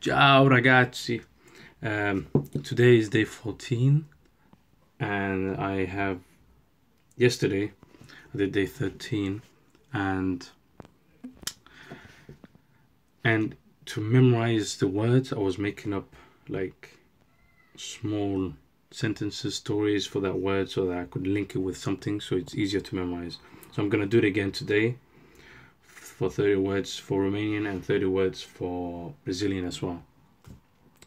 Ciao ragazzi. Um, today is day 14 and I have yesterday I did day 13 and and to memorize the words I was making up like small sentences stories for that word so that I could link it with something so it's easier to memorize. So I'm to do it again today for 30 words for Romanian and 30 words for Brazilian as well.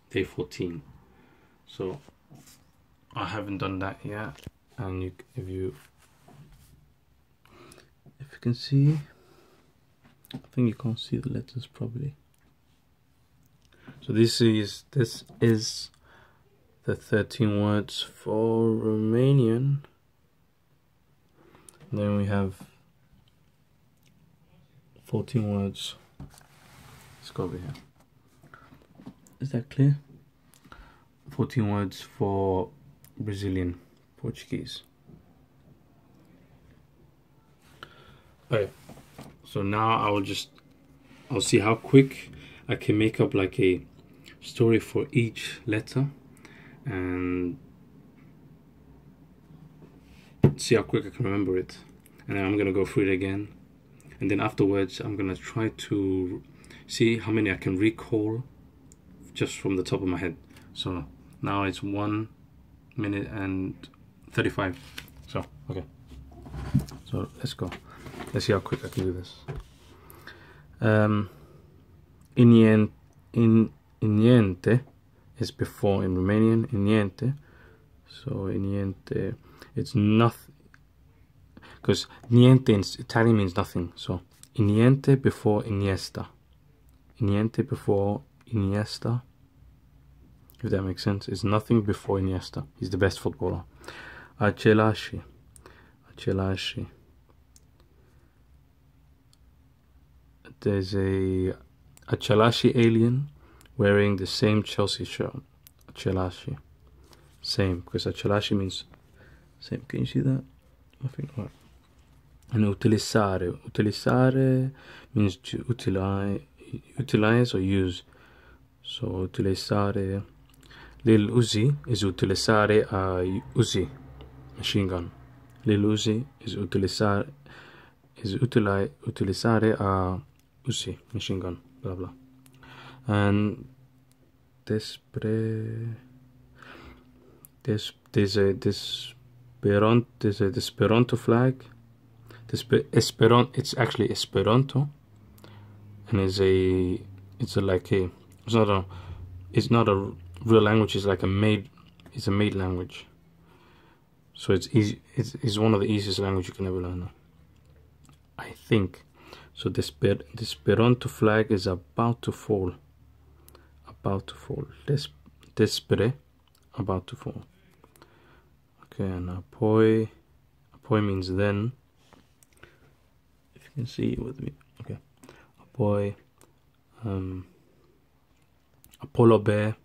Day 14. So I haven't done that yet. And you, if you if you can see, I think you can't see the letters properly. So this is this is the 13 words for Romanian. And then we have 14 words. Let's go over here. Is that clear? 14 words for Brazilian Portuguese. Okay, so now I will just I'll see how quick I can make up like a story for each letter and see how quick I can remember it and then I'm gonna go through it again and then afterwards I'm gonna try to see how many I can recall just from the top of my head. So now it's one minute and 35 so okay. So let's go. Let's see how quick I can do this. Um in, iniente eh, is before in Romanian iniente eh. so iniente eh, it's nothing because niente in Italian means nothing. So niente before Iniesta, niente before Iniesta. If that makes sense, it's nothing before Iniesta. He's the best footballer. Același, Același. There's a Același alien wearing the same Chelsea shirt. Același. Same, because Același means same. Can you see that? I think, right. And utilizzare. Means to utilize, utilize or use. So utilizzare. Lil Uzi is utilizzare a Uzi machine gun. Lil Uzi is utilizzare is utilize, utilizzare a Uzi machine gun. Blah blah. And despre this there's a this Peron, there's a Esperanto flag Esperanto, it's actually Esperanto, and it's a, it's a like a, it's not a, it's not a real language. It's like a made, it's a made language. So it's easy. It's, it's one of the easiest language you can ever learn. I think. So the Sper, Esperanto flag is about to fall. About to fall. Des, despre, about to fall. Okay, and apoi, apoi means then can see with me. Okay, a boy, um, a polar bear,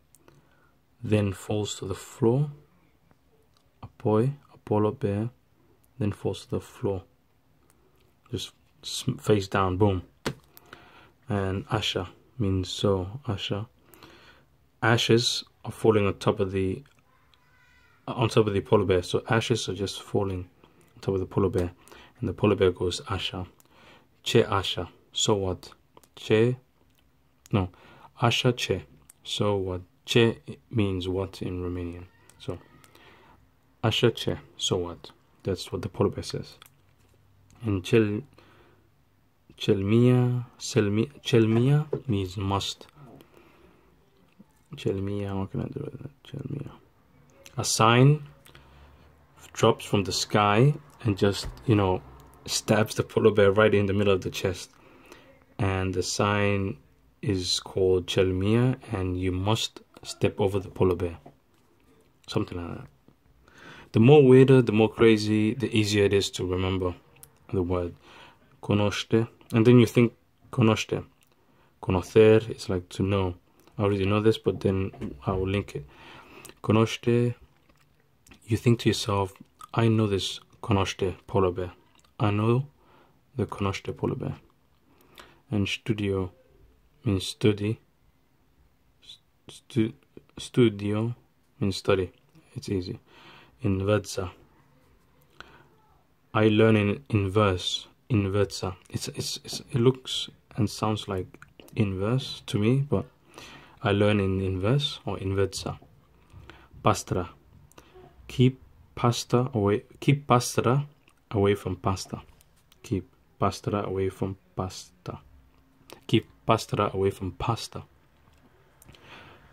then falls to the floor. A boy, a polar bear, then falls to the floor. Just face down, boom. And Asha means so. Asha. Ashes are falling on top of the on top of the polar bear. So ashes are just falling on top of the polar bear, and the polar bear goes Asha. Ce Asha. So what? Ce. No. Asha ce. So what? Ce means what in Romanian. So. Asha ce. So what? That's what the polar bear says. And cel. Chelmia. Chelmia, chelmia means must. Chelmia. What can I do with that? Chelmia. A sign drops from the sky and just, you know, stabs the polar bear right in the middle of the chest. And the sign is called Chelmia, and you must step over the polar bear. Something like that. The more weirder, the more crazy, the easier it is to remember the word. Conoște. And then you think conoște. Conocer is like to know. I already know this, but then I will link it. Conoște. You think to yourself, I know this conoște polar bear. Know the cunoște polar bear. And studio means study. stu, studio means study. It's easy. Inversa. I learn in inverse. Inversa. It's, it's, it's it looks and sounds like inverse to me, but I learn in inverse or inversa. Pastra. Keep pasta away. Keep pasta away from pasta. Keep pasta away from pasta. Keep pasta away from pasta.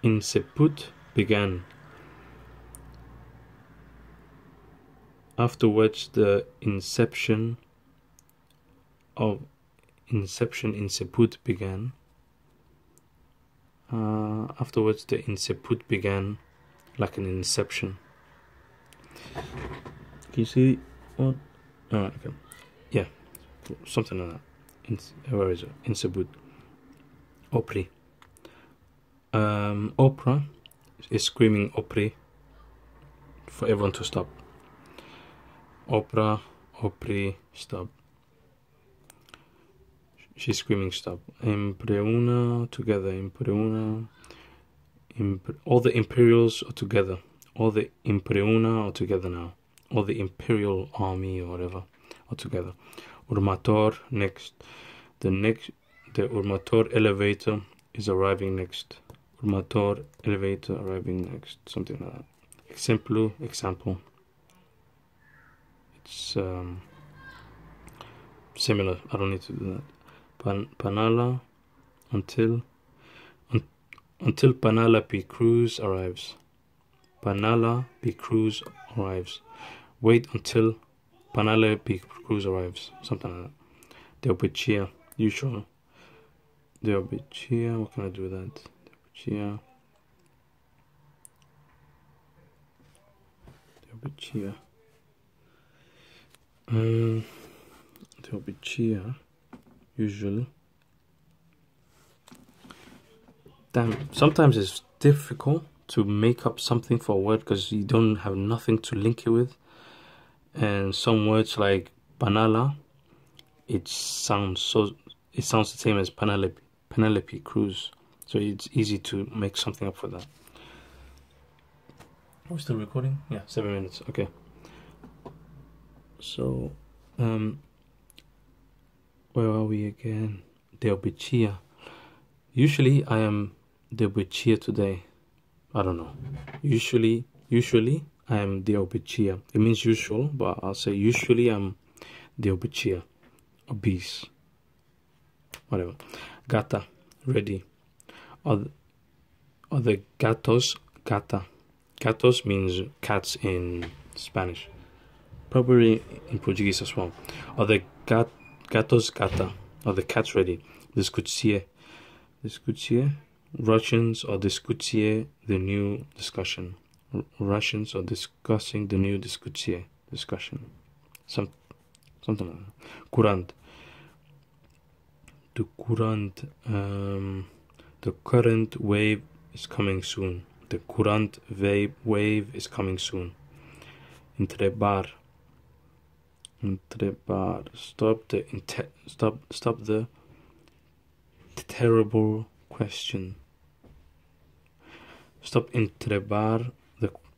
Inseput began. Afterwards, the inception of inception Inseput began. Uh, afterwards, the Inseput began like an inception. You see what? Oh, okay. Yeah, something like that. In, where is it? Inseput. Opry. Um, Oprah is screaming Opry for everyone to stop. Oprah, Opry, stop. She's screaming stop. Impreuna together. Impreuna. Imp- all the Imperials are together. All the Impreuna are together now. All the Imperial Army or whatever are together. Urmator next. The next, the Urmator elevator is arriving next. Urmator elevator arriving next. Something like that. Example. Example. It's um, similar. I don't need to do that. Pan- Panala until un- until Penelope Cruz arrives. Penelope Cruz arrives. Wait until Penelope Cruz arrives. Something like that. They'll be cheer. Usual. They'll be cheer. What can I do with that? They'll be cheer. They'll be cheer. Um, they'll be cheer usually. Damn, sometimes it's difficult to make up something for a word because you don't have nothing to link it with. And some words like banala, it sounds so it sounds the same as Penelope Penelope Cruz. So it's easy to make something up for that. We're still recording? Yeah, seven minutes. Okay. So, um, where are we again? Delbichia. Usually I am Delbichia today. I don't know. Usually, usually I am Delbichia. It means usual, but I'll say usually I'm the Delbichia. Obese. Whatever. Gata. Ready. Or, the, the gatos gata? Gatos means cats in Spanish. Probably in Portuguese as well. Or the gat gatos gata? Are the cats ready? Discutie. Discutie. Russians are discutie the new discussion. Russians are discussing the new discutie discussion. Some something like that. The current um, the current wave is coming soon. The current wave wave is coming soon. Entrebar. Entrebar. Stop the stop stop the terrible question. Stop entrebar the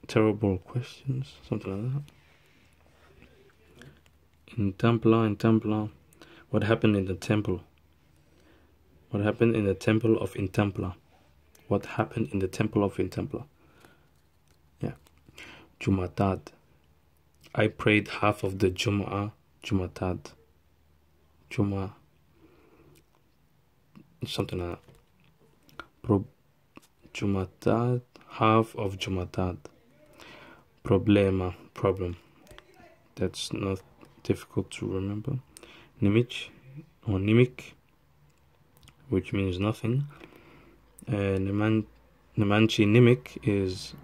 terrible questions. Something like that. In Templar, in Templar, what happened in the temple? What happened in the temple of in Templar? What happened in the temple of in Templar? Yeah. Jumatad. I prayed half of the Jum'ah, Jumatad. Juma. Something like that. Pro, Jumatad, half of Jumatad. Problema, problem. That's not difficult to remember. Nimich, or Nimik, which means nothing. Uh, Neman, Nemanchi Nimik is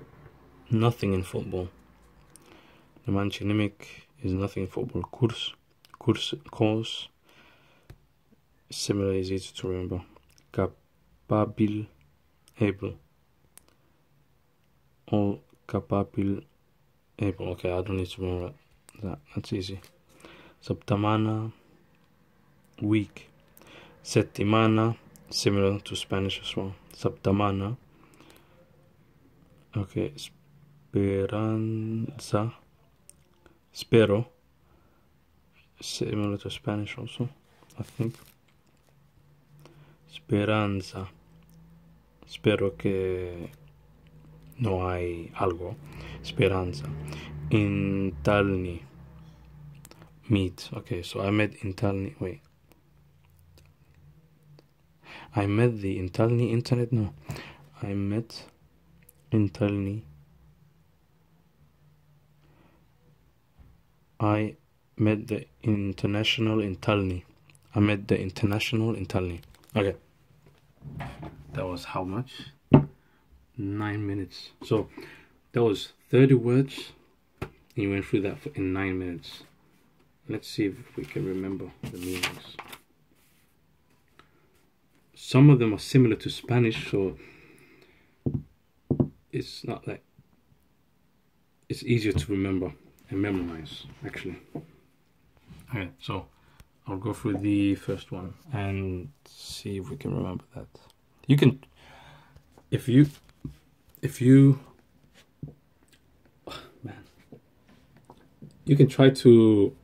nothing in football. Nemanchi Nimik is nothing in football. Kurs, kurs, course. Similar is easy to remember. Capabil, able. All capable, able. Okay, I don't need to remember that. That's easy. Septamana, week. Settimana, similar to Spanish as well. Septamana, Okay, Speranza. Spero. Similar to Spanish also, I think. Speranza. Spero que no hay algo. Speranza. Intalni. Meet. Okay, so I met Intalni. Wait. I met the Intalni internet. No, I met Intalni. I met the international Intalni. I met the international Intalni. Okay. That was how much? Nine minutes. So that was 30 words. And you went through that in nine minutes. Let's see if we can remember the meanings. Some of them are similar to Spanish, so it's not like it's easier to remember and memorize actually. Okay, so I'll go through the first one and see if we can remember that. You can, if you, if you, oh, man, you can try to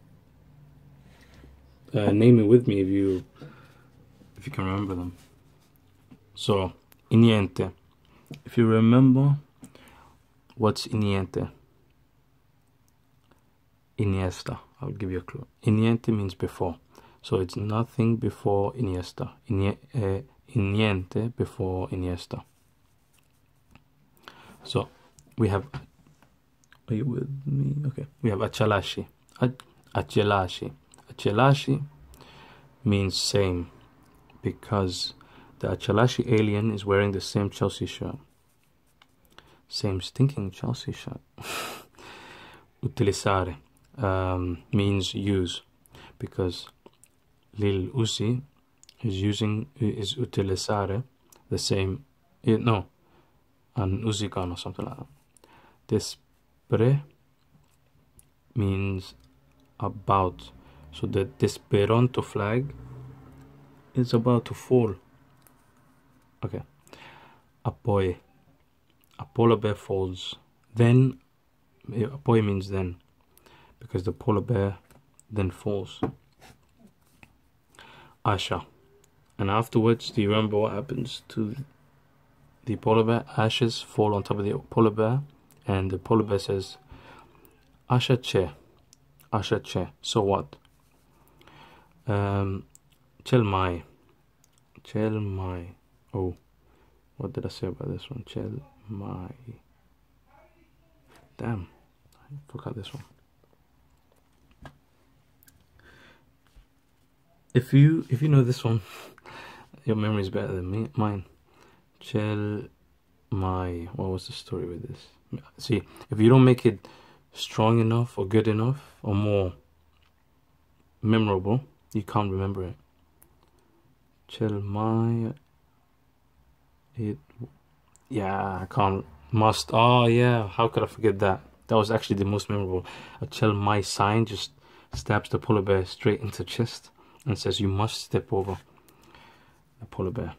uh, name it with me if you, if you can remember them. So, iniente. If you remember, what's iniente? Iniesta. I'll give you a clue. Iniente means before. So it's nothing before Iniesta. Inie, uh, iniente before Iniesta. So we have. Are you with me? Okay. We have Achalashi. Achelashi. Achelashi means same because the Achalashi alien is wearing the same Chelsea shirt. Same stinking Chelsea shirt. Utilizare um, means use because Lil Uzi is using is utilizzare the same eh, no an Uzi gun or something like that. Despre means about so the Desperanto flag is about to fall. Okay. Apoi. A polar bear falls. Then apoi means then because the polar bear then falls. Asha. And afterwards, do you remember what happens to the polar bear? Ashes fall on top of the polar bear, and the bear says, Asha che. Asha che. So what? Um, chel mai. Chel mai. Oh, what did I say about this one? Chel mai. Damn, I forgot this one. if you if you know this one, your memory is better than me mine. Chel my what was the story with this? See, if you don't make it strong enough or good enough or more memorable, you can't remember it. Chel my it yeah, I can't must oh yeah, how could I forget that? That was actually the most memorable. A Chel my sign just stabs the polar bear straight into the chest and says you must step over the polar bear.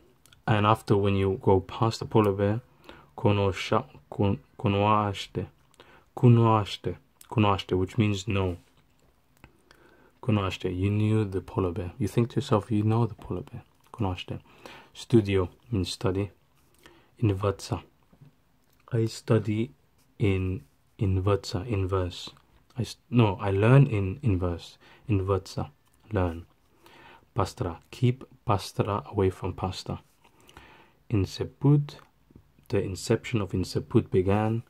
And after when you go past the polar bear, konoashte, kunoashte, kunoashte, which means no. Kunoashte, you knew the polar bear. You think to yourself, you know the polar bear. Kunoashte. Studio means study. In Vatsa. I study in in Vatsa, in verse. I no, I learn in in verse. In Vatsa, learn. Pastra. Keep Pastra away from pasta. Inceput. The inception of Inceput began.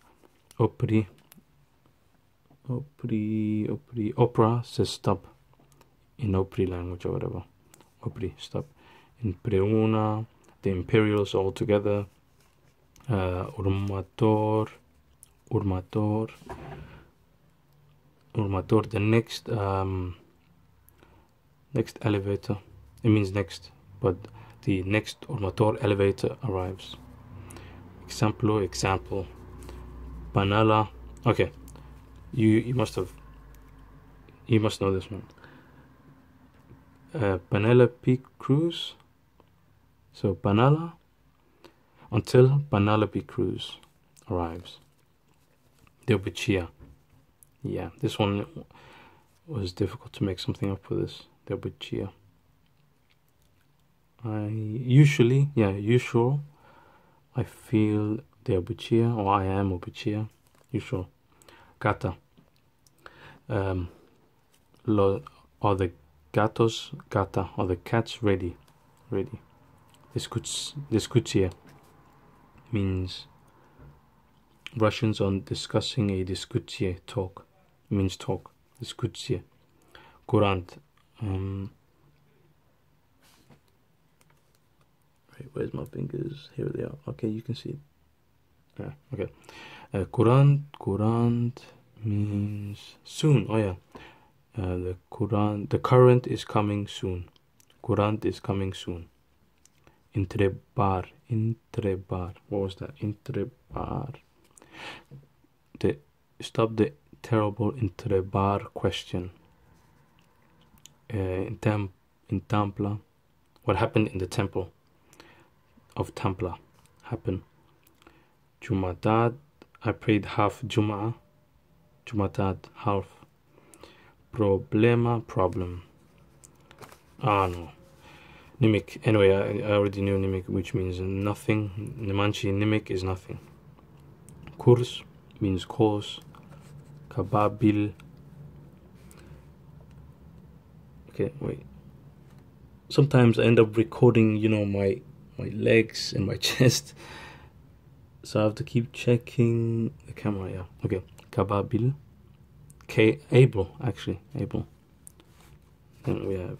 Opri. Opri. Opri. Opera says stop. In Opri language or whatever. Opri, stop. In Preuna. The Imperials all together. Uh, Urmator. Urmator. Urmator. The next. Um, next elevator it means next but the next Urmator elevator arrives example example Panala okay you you must have you must know this one uh, Penelope Cruz so Panala until Penelope Cruz arrives. There'll be chia. Yeah, this one was difficult to make something up for this. There'll be chia. I usually, yeah, usual. I feel the obuchia or I am obuchia. Usual. Gata. Um, lo, are the gatos, gata, are the cats ready? Ready. Diskutia means Russians on discussing a diskutia talk means talk. Diskutia. Kurant. Um, Where's my fingers? Here they are. Okay, you can see it. Yeah, okay. Uh, Quran, means soon. Oh yeah, uh, the Quran, the current is coming soon. Quran is coming soon. Intrebar, intrebar. What was that? Intrebar. The stop the terrible intrebar question. Uh, in Tem in Templa, what happened in the temple? Of Templar happen. Jumatad, I prayed half Jum'ah. Jumatad, half. Problema, problem. Ah, no. Nimik. Anyway, I, I already knew Nimik, which means nothing. Nimanchi Nimik is nothing. Kurs means course. Kababil. Okay, wait. Sometimes I end up recording, you know, my my legs and my chest. So I have to keep checking the camera. Yeah. Okay. Kababil. K. Able. Actually, able. Then we have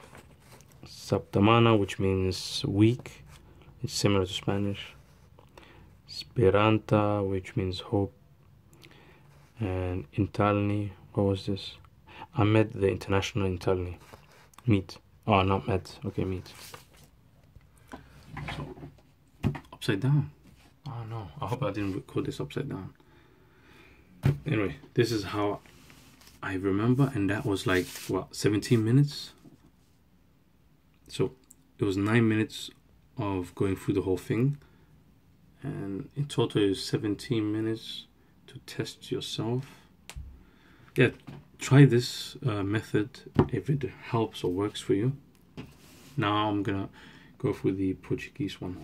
Saptamana, which means weak. It's similar to Spanish. Speranta, which means hope. And Intalni. What was this? I met the international Intalni. Meet. Oh, not met. Okay, meet. So, upside down. Oh no, I hope I didn't record this upside down. Anyway, this is how I remember, and that was like, what, 17 minutes? So, it was 9 minutes of going through the whole thing, and in total is 17 minutes to test yourself. Yeah, try this uh, method if it helps or works for you. Now I'm gonna go for the Portuguese one.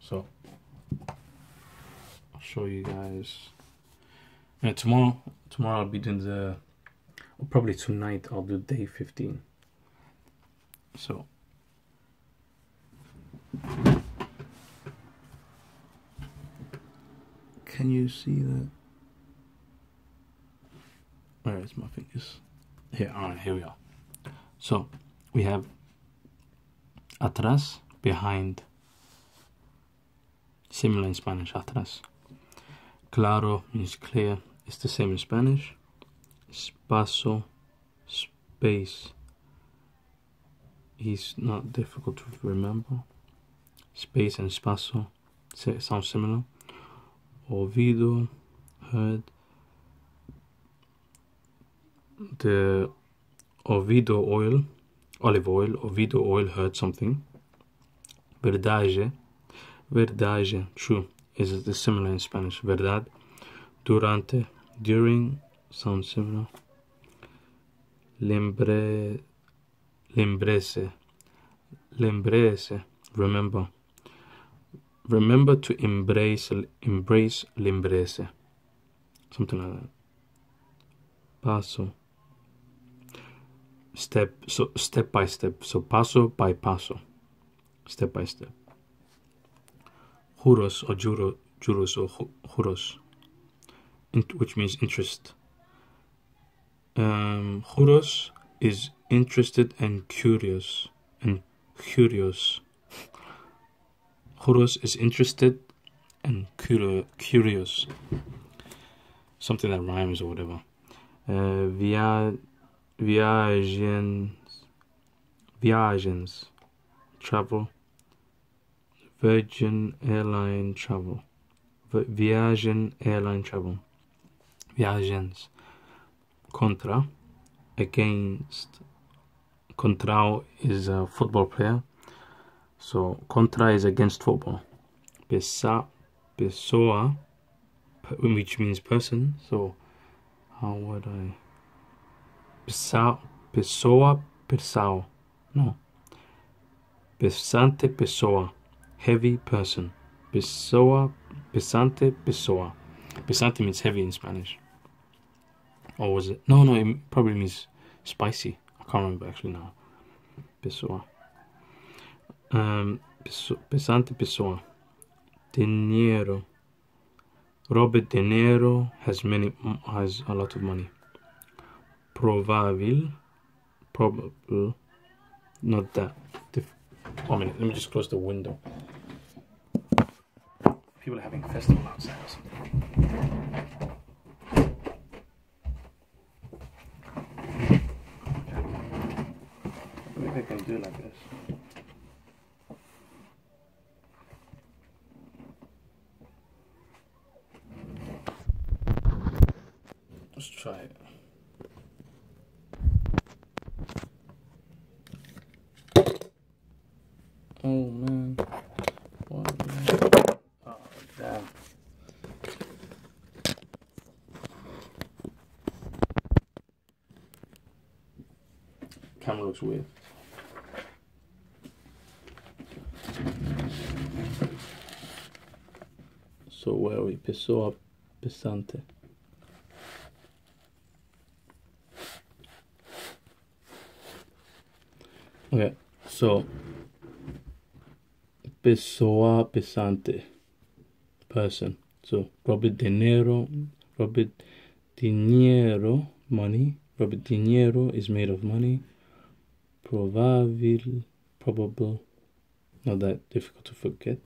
So I'll show you guys. And tomorrow, tomorrow I'll be doing the, or probably tonight I'll do day 15. So can you see that? Where is my fingers? Here, alright, here we are. So we have atrás, behind. Similar in Spanish, atrás. Claro means clear. It's the same in Spanish. Espacio, space. Is not difficult to remember. Space and espacio sound similar. Ovido, heard. The Ovido oil olive oil or Vito oil heard something. Verdade, verdade, true, is similar in Spanish. Verdad, durante, during, sounds similar. Lembre, lembrese, lembrese, remember. Remember to embrace, embrace lembrese. Something like that. Paso step so step by step so paso by paso step by step. Juros or juro, juros or juros which means interest. Um, juros is interested and curious and curious. Juros is interested and curious. Something that rhymes or whatever. Uh, via viagens, viagens, travel, Virgin Airline travel, Virgin Airline travel, viagens, contra, against, Contrao is a football player, so contra is against football, pesa, pessoa, which means person. So how would I? Pessoa, pessoa, pessoa. No. Pesante pessoa, heavy person. Pessoa, pesante pessoa. Pesante means heavy in Spanish. Or was it? No, no, it probably means spicy. I can't remember actually now. Pessoa. Um, pesante pessoa. Dinero. Robert De Niro has many has a lot of money. Probabil, probable, not that. One minute, let me just close the window. People are having festival outside or something. Maybe I can do like this. Let's try it. Oh man. What man? Oh damn. So where are we? Pessoa pesante. Okay, so pessoa pesante person. So Robert De Niro, Robert Dinheiro, money. Robert Dinheiro is made of money. Probable, not that difficult to forget.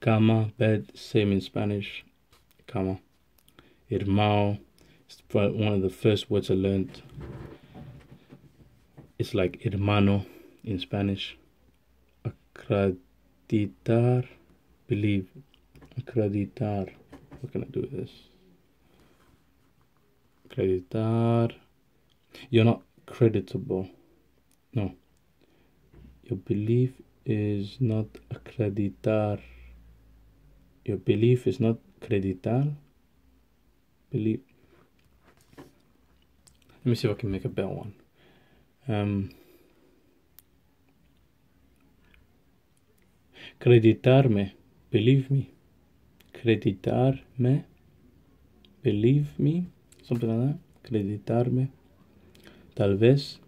Cama, bed, same in Spanish. Cama. Irmão, it's one of the first words I learned it's like hermano in Spanish. Acreditar, believe. Acreditar. What can I do with this? Acreditar. You're not creditable. No. Your belief is not acreditar. Your belief is not creditar. Believe. Let me see if I can make a better one. Um, creditarme, believe me. Creditarme, believe me, something like that. Creditarme, tal vez,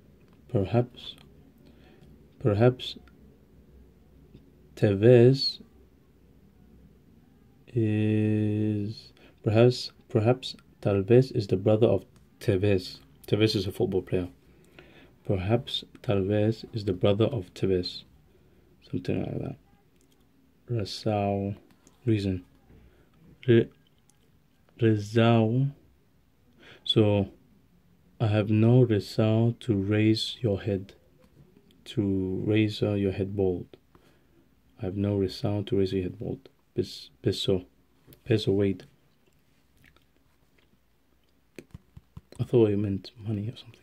perhaps, perhaps, Tevez is perhaps perhaps Talvez is the brother of Tevez. Tevez is a football player. Perhaps Talvez is the brother of Tevez. Something like that. Rasau. Reason. Re. So, I have no resau to raise your head. To raise uh, your head bald. I have no resau to raise your head bald. Peso. Peso weight. I thought it meant money or something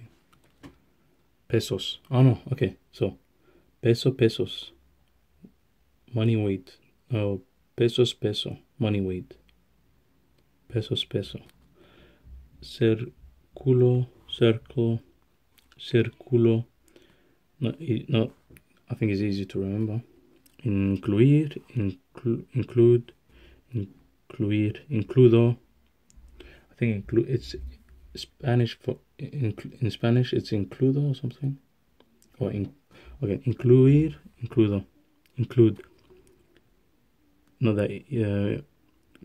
pesos. Oh no, okay. So peso pesos. Money weight. Oh, pesos peso. Money weight. Pesos peso. Círculo, circle, círculo. No, no, I think it's easy to remember. Incluir, inclu, include, incluir, includo. I think include. It's Spanish for in, in Spanish it's includo or something or in, okay incluir includo include not that uh,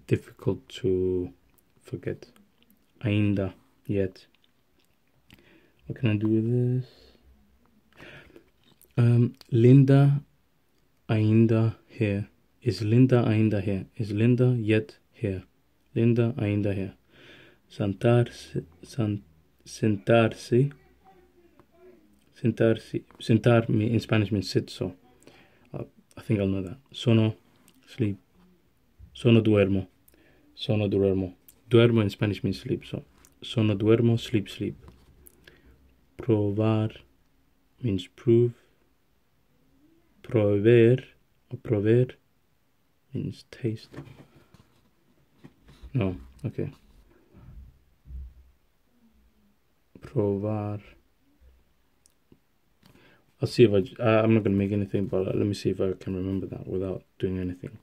difficult to forget ainda yet what can I do with this um, Linda ainda here is Linda ainda here is Linda yet here Linda ainda here sentarse, sentarse, sentarse, sentar me in Spanish means sit, so uh, I think I'll know that. Sono, sleep. Sono duermo. Sono duermo. Duermo in Spanish means sleep, so sono duermo, sleep, sleep. Provar means prove. Prover or prover means taste. No, okay. Provar. I'll see if I. I'm not gonna make anything, but uh, let me see if I can remember that without doing anything.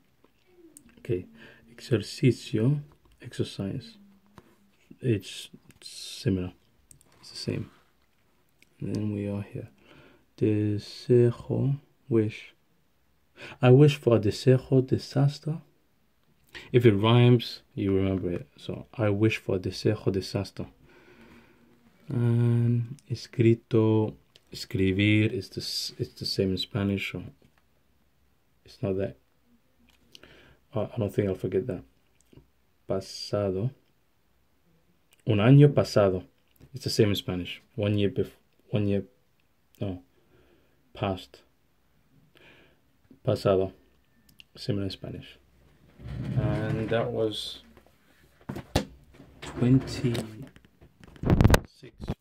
Okay, ejercicio, exercise. It's similar. It's the same. And then we are here. Deseo, wish. I wish for a deseo disaster. If it rhymes, you remember it. So I wish for deseo disaster. And escrito, escribir is the it's the same in Spanish. So it's not that. I don't think I'll forget that. Pasado. Un año pasado. It's the same in Spanish. One year before. One year. No. Past. Pasado. Similar in Spanish and that was 26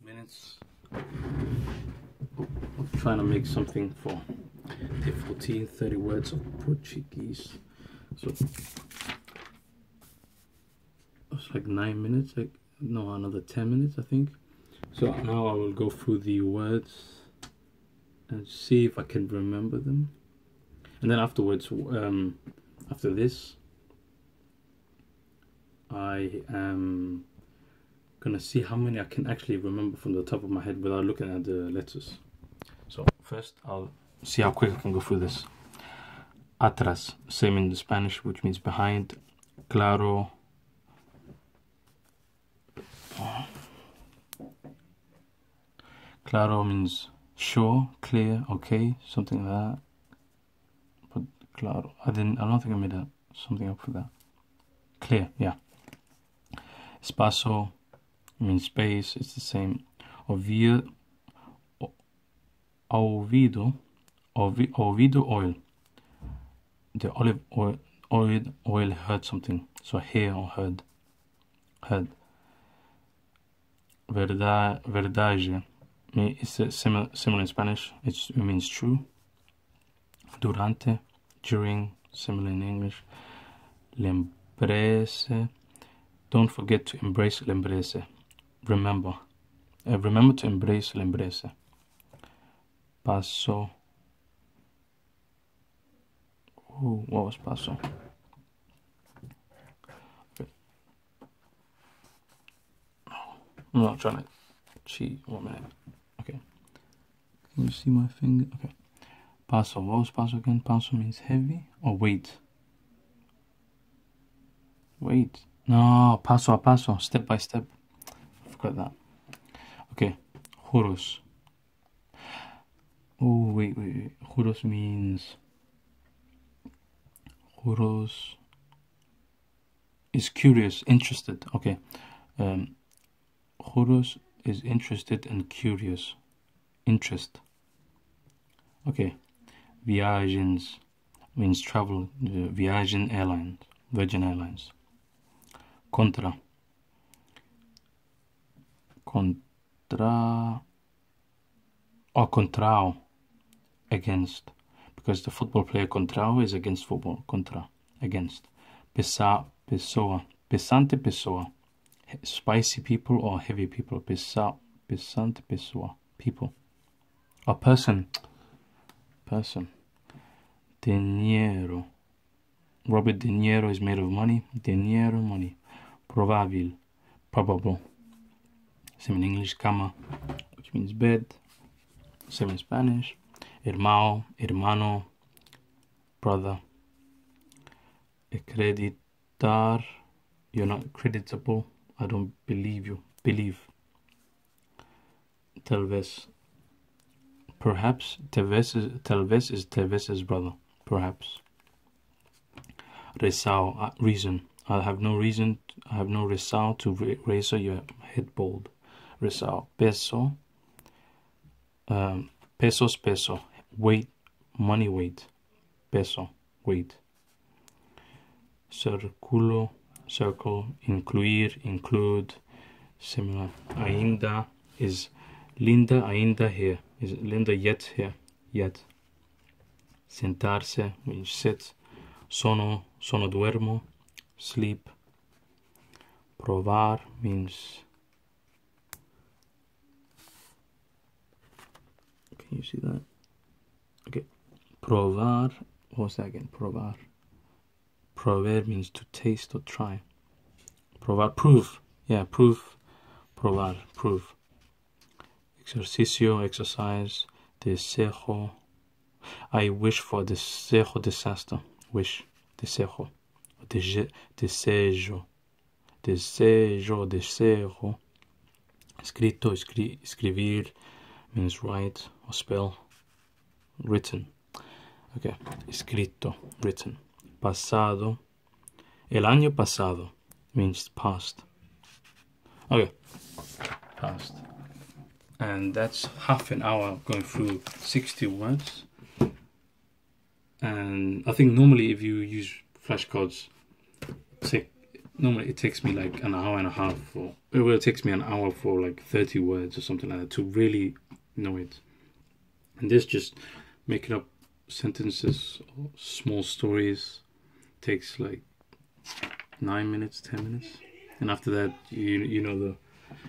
minutes I'm trying to make something for the 14 30 words of Portuguese so it's like nine minutes like no another 10 minutes I think so now I will go through the words and see if I can remember them and then afterwards um, after this I am gonna see how many I can actually remember from the top of my head without looking at the letters. So first I'll see how quick I can go through this. Atrás, same in the Spanish, which means behind. Claro. Claro means sure, clear, okay, something like that. But claro, I didn't, I don't think I made that, something up for that. Clear, yeah. Espacio means space, it's the same. Ouvir, ouvido, ouvido oil. The olive oil, oil, oil heard something. So hear or heard. Heard. Verdade, verdade. It's similar, similar in Spanish. It's, it means true. Durante, during, similar in English. Lembrese don't forget to embrace l'embrese. Remember. Uh, remember to embrace l'embrese. Paso. Ooh, what was paso? I'm not trying to cheat. One minute. You see my finger? Okay. Paso. What was paso again? Paso means heavy or weight. Weight. No, paso a paso, step by step. I forgot that. Okay, juros. Oh, wait, wait, wait. Juros means. Juros is curious, interested. Okay. Um, juros is interested and curious. Interest. Okay. Viagens means travel. Uh, Viagen Airlines, Virgin Airlines. Contra. Contra. Or contrao. Against. Because the football player contrao is against football. Contra. Against. Pesa pessoa. Pesante pessoa. Spicy people or heavy people? Pesa pesante pessoa. People. A person person dinheiro Robert De Niro is made of money. Dinheiro, money probable, probable. Same in English, cama, which means bed. Same in Spanish. Hermano, hermano, brother. Acreditar, you're not creditable. I don't believe you. Believe. Telves. Perhaps Tevez is, Telves is Tevez's brother. Perhaps. Resao, uh, reason. I have no reason, I have no reason to raise your head bald. Reason. Peso. Um, pesos, peso. Weight, money weight. Peso, weight. Circulo, circle. Incluir, include. Similar. Ainda is linda, ainda here. Is linda yet here? Yet. Sentarse, means sit. Sono, sono duermo, sleep. Provar means. Can you see that? Okay. Provar. What's that again? Provar. Prover means to taste or try. Provar. Prove. Yeah, prove. Provar. Prove. Ejercicio, exercise. Desejo. I wish for desejo disaster. Wish. Desejo. Dese desejo. Desejo, deseo. Escrito, escri escribir means write or spell. Written. Okay. Escrito, written. Pasado. El año pasado means past. Okay. Past. And that's half an hour going through 60 words. And I think normally if you use flashcards, take normally it takes me like an hour and a half for it will takes me an hour for like 30 words or something like that to really know it and this just making up sentences or small stories takes like nine minutes ten minutes and after that you you know the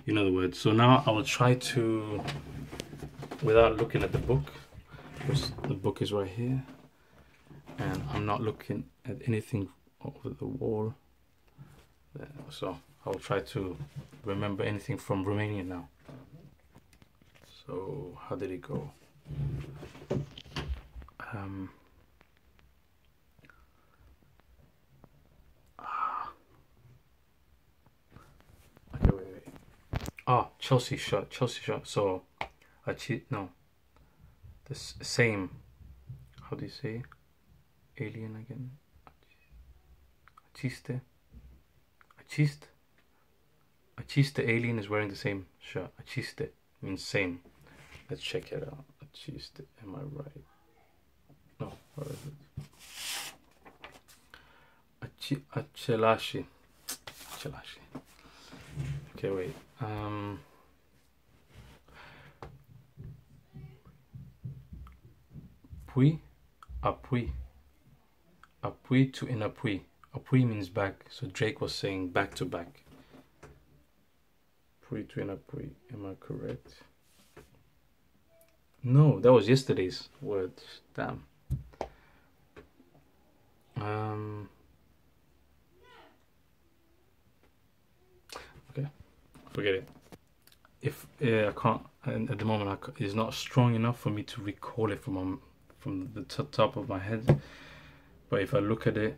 you other words so now i will try to without looking at the book because the book is right here and i'm not looking at anything over the wall so I'll try to remember anything from Romania now. So how did it go? Um, ah. okay, wait, wait. Ah, Chelsea shot. Chelsea shot. So, I cheat. No, the same. How do you say? Alien again. Chiste. Chiste. A chiste alien is wearing the same shirt. A chiste means same. Let's check it out. A chiste. Am I right? No. What is it? A, chi a chelashi. Chelashi. Okay, wait. Um. Puis. Appui. Appui to in appui. Apui means back, so Drake was saying back to back. Pui to Apui, am I correct? No, that was yesterday's word. Damn. Um. Okay, forget it. If uh, I can't, at the moment, I, it's not strong enough for me to recall it from from the top of my head. But if I look at it,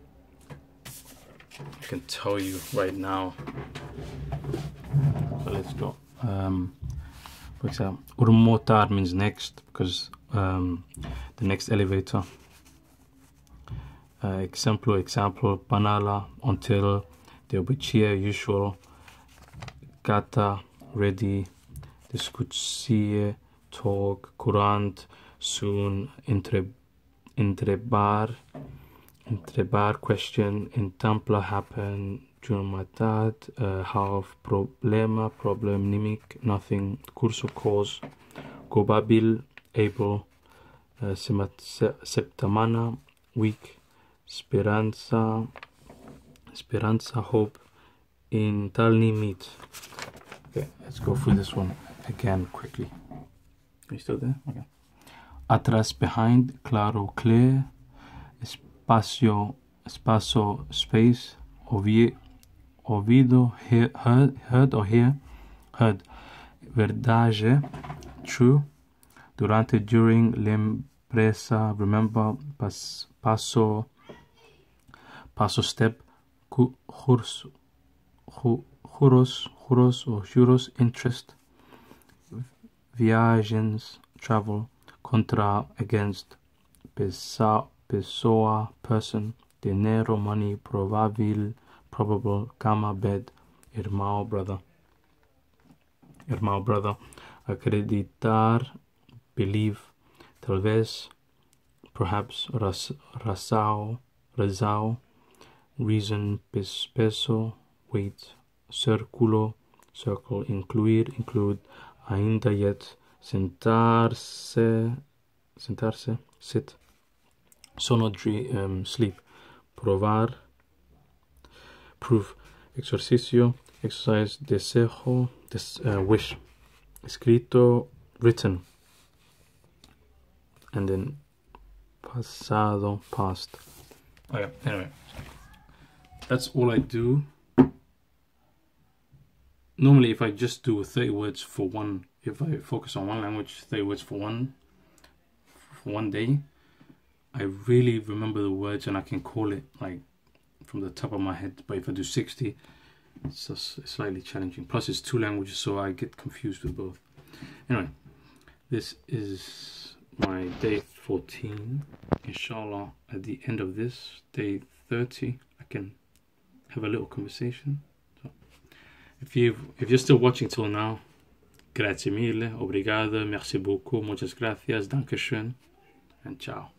I can tell you right now. So let's go. Um, for example, urmotar means next because um, the next elevator. Uh, example, example, panala, until, the obichia, usual, gata, ready, discuție, talk, curant, soon, entre, entrebar, Întrebar, question, întâmplă, happen, jumătate, uh, have, problema, problem, nimic, nothing, cursul, cause, probabil, able, uh, week, speranța, speranța, hope, întâlni, meet. Okay, let's go through this one again quickly. Are you still there? Okay. Atrás, behind, claro, clear, espacio, espacio, space, ovi, ouvido, heard, heard or hear, heard. Verdade, true. Durante, during, lembreza, remember, pas, paso, paso step, juros, juros, juros or juros, interest. Viagens, travel, contra, against, pesa, pessoa, person, dinero, money, provável, probable, cama, bed, irmão, brother. Irmão, brother. Acreditar, believe, talvez, perhaps, razão, razão, reason, peso, weight, círculo, circle, incluir, include, ainda yet, sentar-se, sentar-se, sit, sono um, sleep provar proof ejercicio exercise deseo des, uh, wish escrito written and then pasado past. Okay anyway. That's all I do normally if I just do 30 words for one if I focus on one language 30 words for one for one day I really remember the words and I can call it like from the top of my head. But if I do 60 it's just slightly challenging. Plus it's two languages so I get confused with both. Anyway this is my day 14 inshallah at the end of this day 30 I can have a little conversation if you if you're still watching till now grazie mille obrigado merci beaucoup muchas gracias dankeschön and ciao